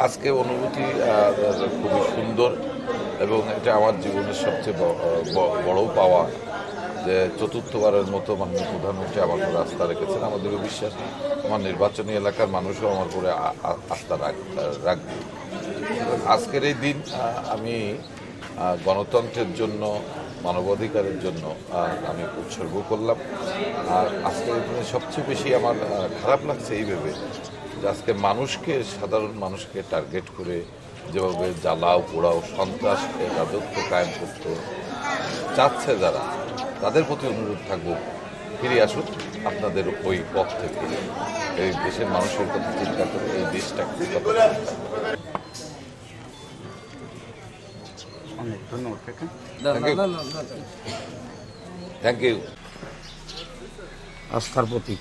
আজকে অনুভূতি খুবই সুন্দর এবং এটা আমার জীবনের সবচেয়ে বড় পাওয়া যে চতুর্থবারের মতো মাননীয় প্রধানমন্ত্রী আমার উপরে আস্থা রেখেছেন। আমাদেরও বিশ্বাস, আমার নির্বাচনী এলাকার মানুষও আমার উপরে আস্থা রাখ- রাখবে। আজকের এই দিন আমি গণতন্ত্রের জন্য, মানবাধিকারের জন্য আমি উৎসর্গ করলাম। আর আজকের দিনে সবচেয়ে বেশি আমার খারাপ লাগছে এই ভেবে যে আজকে মানুষকে সাধারণ মানুষকে টার্গেট করে যেভাবে জ্বালাও পোড়াও সন্ত্রাস রাজত্ব কায়েম করতে চাচ্ছে যারা তাদের প্রতি অনুরোধ থাকব ফিরে আসুন আপনাদের ওই পথ থেকে। এই দেশের মানুষের কথা চিন্তা করে এই দেশটাকে অনেক ধন্যবাদ কাকা। থ্যাংক ইউ থ্যাংক ইউ আস্থার প্রতীক।